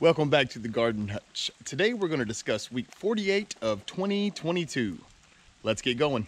Welcome back to the Garden Hutch. Today we're going to discuss week 48 of 2022. Let's get going.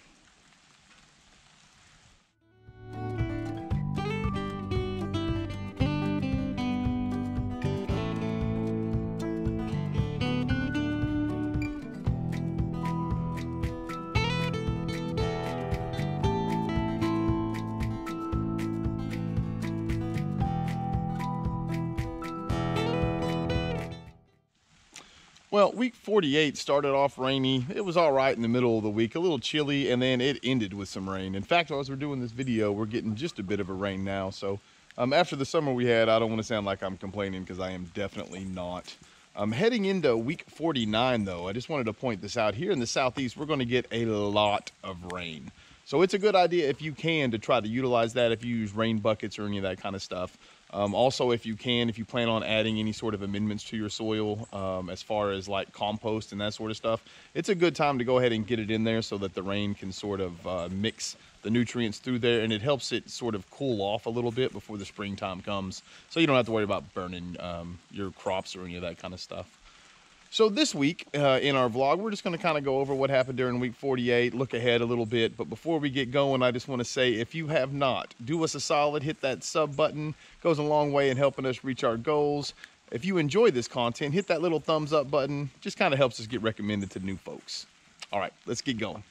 Well, week 48 started off rainy. It was all right in the middle of the week, a little chilly, and then it ended with some rain. In fact, as we're doing this video, we're getting just a bit of a rain now. So um, after the summer we had, I don't want to sound like I'm complaining because I am definitely not. Um, heading into week 49 though, I just wanted to point this out. Here in the Southeast, we're going to get a lot of rain. So it's a good idea if you can to try to utilize that if you use rain buckets or any of that kind of stuff. Um, also, if you can, if you plan on adding any sort of amendments to your soil, um, as far as like compost and that sort of stuff, it's a good time to go ahead and get it in there so that the rain can sort of uh, mix the nutrients through there and it helps it sort of cool off a little bit before the springtime comes. So you don't have to worry about burning um, your crops or any of that kind of stuff. So this week uh, in our vlog, we're just going to kind of go over what happened during week 48, look ahead a little bit. But before we get going, I just want to say if you have not, do us a solid, hit that sub button. Goes a long way in helping us reach our goals. If you enjoy this content, hit that little thumbs up button. Just kind of helps us get recommended to new folks. All right, let's get going.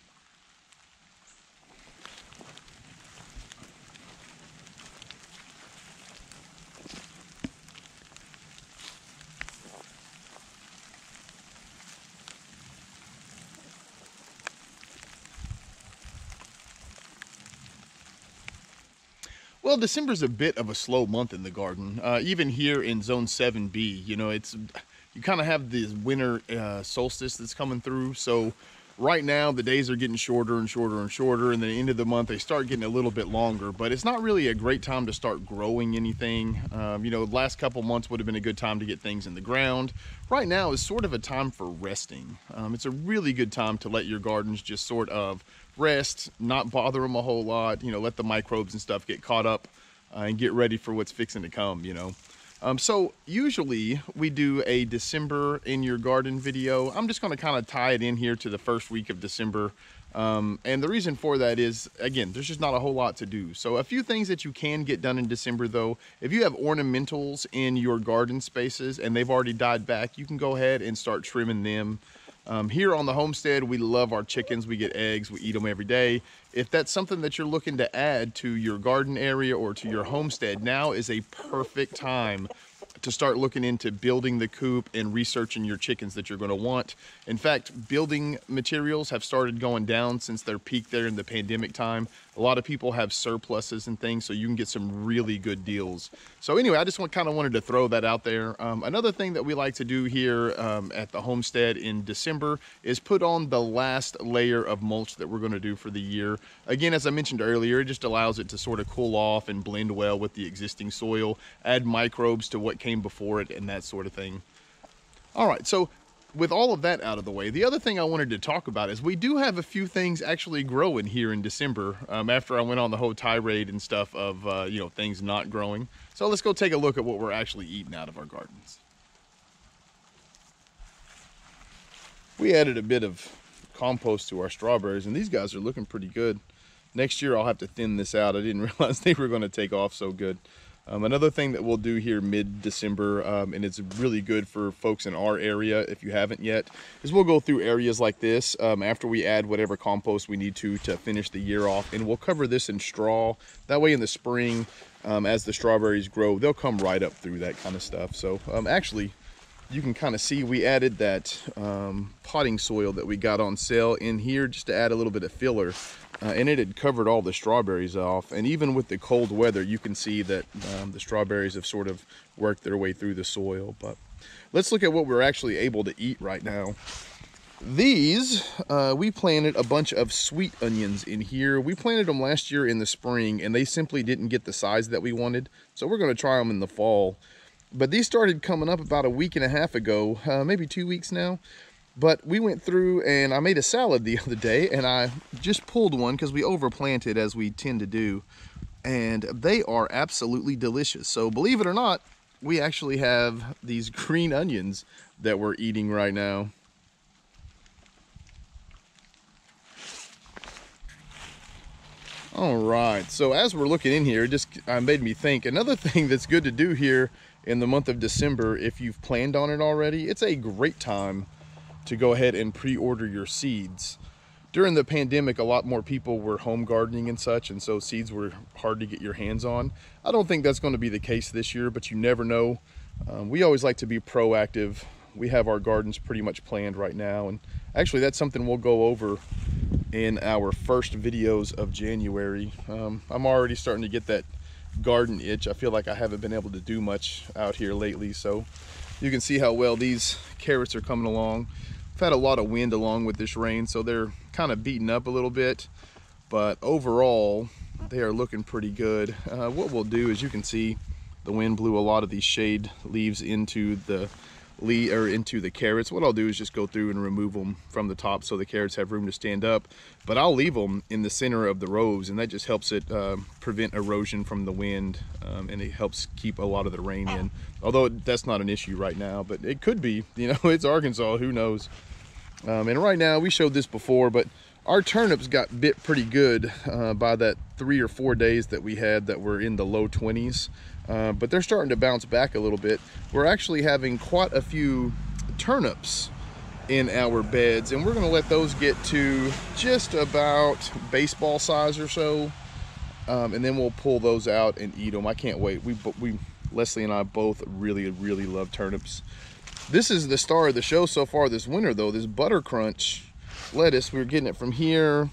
Well, December's a bit of a slow month in the garden. Uh, even here in Zone 7B, you know, it's you kind of have this winter uh, solstice that's coming through. So right now the days are getting shorter and shorter and shorter and then the end of the month they start getting a little bit longer but it's not really a great time to start growing anything um, you know the last couple months would have been a good time to get things in the ground right now is sort of a time for resting um, it's a really good time to let your gardens just sort of rest not bother them a whole lot you know let the microbes and stuff get caught up uh, and get ready for what's fixing to come you know um, so usually we do a December in your garden video. I'm just gonna kind of tie it in here to the first week of December. Um, and the reason for that is, again, there's just not a whole lot to do. So a few things that you can get done in December though, if you have ornamentals in your garden spaces and they've already died back, you can go ahead and start trimming them. Um, here on the homestead, we love our chickens. We get eggs, we eat them every day. If that's something that you're looking to add to your garden area or to your homestead, now is a perfect time to start looking into building the coop and researching your chickens that you're going to want. In fact, building materials have started going down since their peak there in the pandemic time. A lot of people have surpluses and things, so you can get some really good deals. So anyway, I just want, kind of wanted to throw that out there. Um, another thing that we like to do here um, at the homestead in December is put on the last layer of mulch that we're going to do for the year. Again, as I mentioned earlier, it just allows it to sort of cool off and blend well with the existing soil, add microbes to what came before it and that sort of thing. All right, so with all of that out of the way, the other thing I wanted to talk about is we do have a few things actually growing here in December um, after I went on the whole tirade and stuff of, uh, you know, things not growing. So let's go take a look at what we're actually eating out of our gardens. We added a bit of compost to our strawberries and these guys are looking pretty good. Next year I'll have to thin this out. I didn't realize they were going to take off so good. Um, another thing that we'll do here mid-December, um, and it's really good for folks in our area if you haven't yet, is we'll go through areas like this um, after we add whatever compost we need to to finish the year off, and we'll cover this in straw. That way in the spring, um, as the strawberries grow, they'll come right up through that kind of stuff. So um, actually, you can kind of see we added that um, potting soil that we got on sale in here just to add a little bit of filler uh, and it had covered all the strawberries off. And even with the cold weather you can see that um, the strawberries have sort of worked their way through the soil. But let's look at what we're actually able to eat right now. These uh, we planted a bunch of sweet onions in here. We planted them last year in the spring and they simply didn't get the size that we wanted. So we're going to try them in the fall but these started coming up about a week and a half ago uh, maybe two weeks now but we went through and I made a salad the other day and I just pulled one because we overplanted as we tend to do. And they are absolutely delicious. So believe it or not, we actually have these green onions that we're eating right now. All right, so as we're looking in here, it just uh, made me think, another thing that's good to do here in the month of December, if you've planned on it already, it's a great time to go ahead and pre-order your seeds. During the pandemic, a lot more people were home gardening and such, and so seeds were hard to get your hands on. I don't think that's going to be the case this year, but you never know. Um, we always like to be proactive. We have our gardens pretty much planned right now, and actually that's something we'll go over in our first videos of January. Um, I'm already starting to get that garden itch. I feel like I haven't been able to do much out here lately. So you can see how well these carrots are coming along. I've had a lot of wind along with this rain, so they're kind of beaten up a little bit. But overall, they are looking pretty good. Uh, what we'll do is you can see the wind blew a lot of these shade leaves into the leaf or into the carrots. What i'll do is just go through and remove them from the top so the carrots have room to stand up. But i'll leave them in the center of the rows and that just helps it uh, prevent erosion from the wind um, and it helps keep a lot of the rain in. Although that's not an issue right now but it could be. You know it's arkansas. Who knows? Um, and right now we showed this before but our turnips got bit pretty good uh, by that three or four days that we had that were in the low 20s uh, but they're starting to bounce back a little bit. We're actually having quite a few turnips in our beds and we're to let those get to just about baseball size or so um, and then we'll pull those out and eat them. I can't wait. We, we, Leslie and I both really, really love turnips. This is the star of the show so far this winter though, this Butter Crunch lettuce. We are getting it from here,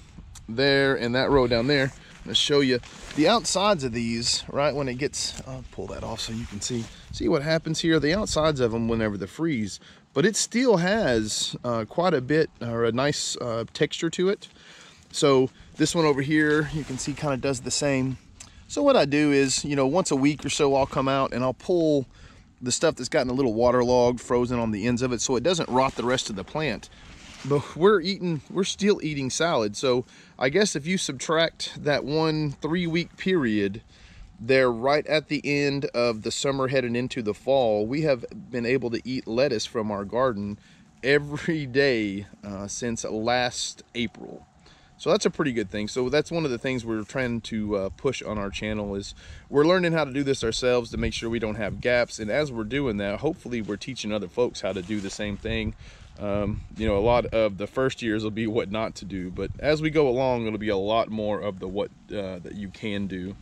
there, and that row down there. I'm gonna show you the outsides of these, right, when it gets, I'll pull that off so you can see, see what happens here. The outsides of them whenever they freeze, but it still has uh, quite a bit, or a nice uh, texture to it. So this one over here, you can see kind of does the same. So what I do is, you know, once a week or so, I'll come out and I'll pull the stuff that's gotten a little waterlogged, frozen on the ends of it, so it doesn't rot the rest of the plant but we're eating we're still eating salad. So i guess if you subtract that one three week period there right at the end of the summer heading into the fall. We have been able to eat lettuce from our garden every day uh, since last april. So that's a pretty good thing. So that's one of the things we're trying to uh, push on our channel is we're learning how to do this ourselves to make sure we don't have gaps. And as we're doing that hopefully we're teaching other folks how to do the same thing um, you know, a lot of the first years will be what not to do, but as we go along, it'll be a lot more of the what uh, that you can do.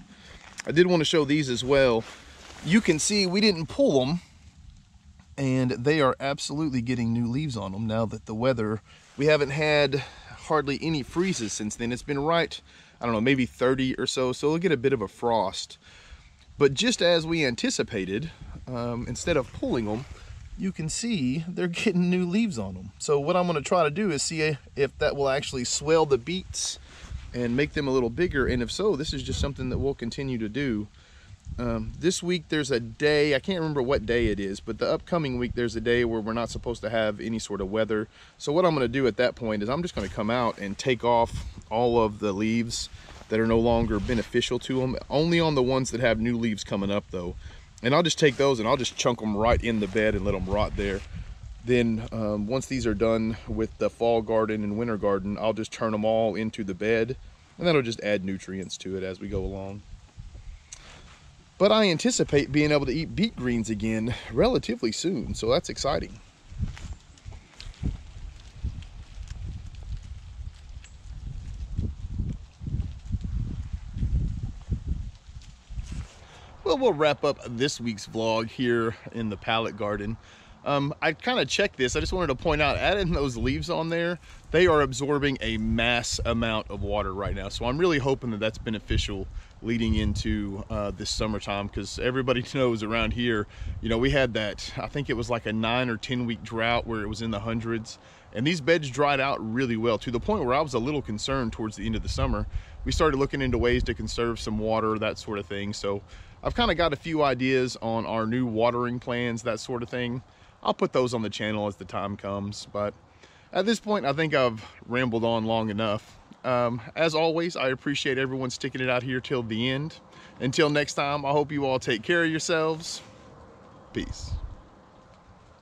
I did want to show these as well. You can see we didn't pull them and they are absolutely getting new leaves on them now that the weather, we haven't had hardly any freezes since then. It's been right, I don't know, maybe 30 or so, so we'll get a bit of a frost. But just as we anticipated, um, instead of pulling them, you can see they're getting new leaves on them. So what I'm gonna try to do is see if that will actually swell the beets and make them a little bigger. And if so, this is just something that we'll continue to do. Um, this week there's a day, I can't remember what day it is, but the upcoming week there's a day where we're not supposed to have any sort of weather. So what I'm gonna do at that point is I'm just gonna come out and take off all of the leaves that are no longer beneficial to them. Only on the ones that have new leaves coming up though and I'll just take those and I'll just chunk them right in the bed and let them rot there. Then um, once these are done with the fall garden and winter garden, I'll just turn them all into the bed and that'll just add nutrients to it as we go along. But I anticipate being able to eat beet greens again relatively soon, so that's exciting. Well, we'll wrap up this week's vlog here in the pallet garden. Um, I kind of checked this. I just wanted to point out, adding those leaves on there, they are absorbing a mass amount of water right now. So I'm really hoping that that's beneficial leading into uh, this summertime because everybody knows around here, you know, we had that, I think it was like a nine or 10 week drought where it was in the hundreds and these beds dried out really well to the point where I was a little concerned towards the end of the summer. We started looking into ways to conserve some water, that sort of thing. So I've kind of got a few ideas on our new watering plans, that sort of thing. I'll put those on the channel as the time comes, but at this point, I think I've rambled on long enough. Um, as always, I appreciate everyone sticking it out here till the end. Until next time, I hope you all take care of yourselves. Peace.